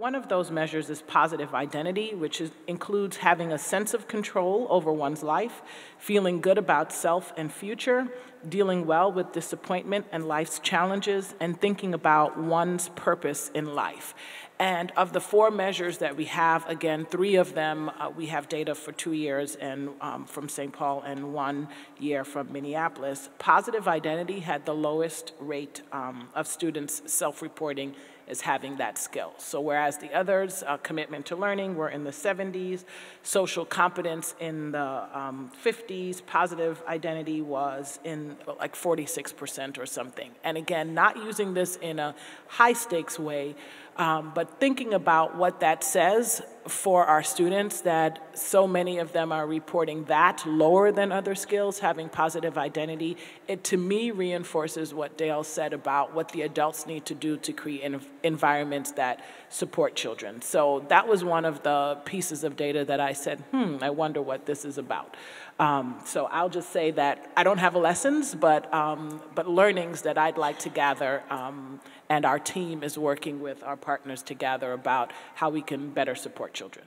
One of those measures is positive identity, which is, includes having a sense of control over one's life, feeling good about self and future, dealing well with disappointment and life's challenges, and thinking about one's purpose in life. And of the four measures that we have, again, three of them uh, we have data for two years and um, from St. Paul and one year from Minneapolis. Positive identity had the lowest rate um, of students self-reporting as having that skill. So whereas the others, uh, commitment to learning, were in the 70s, social competence in the um, 50s, positive identity was in like 46% or something. And again, not using this in a high stakes way, um, but thinking about what that says for our students that so many of them are reporting that lower than other skills, having positive identity, it to me reinforces what Dale said about what the adults need to do to create environments that support children. So that was one of the pieces of data that I said, hmm, I wonder what this is about. Um, so I'll just say that I don't have lessons, but, um, but learnings that I'd like to gather, um, and our team is working with our partners to gather about how we can better support children.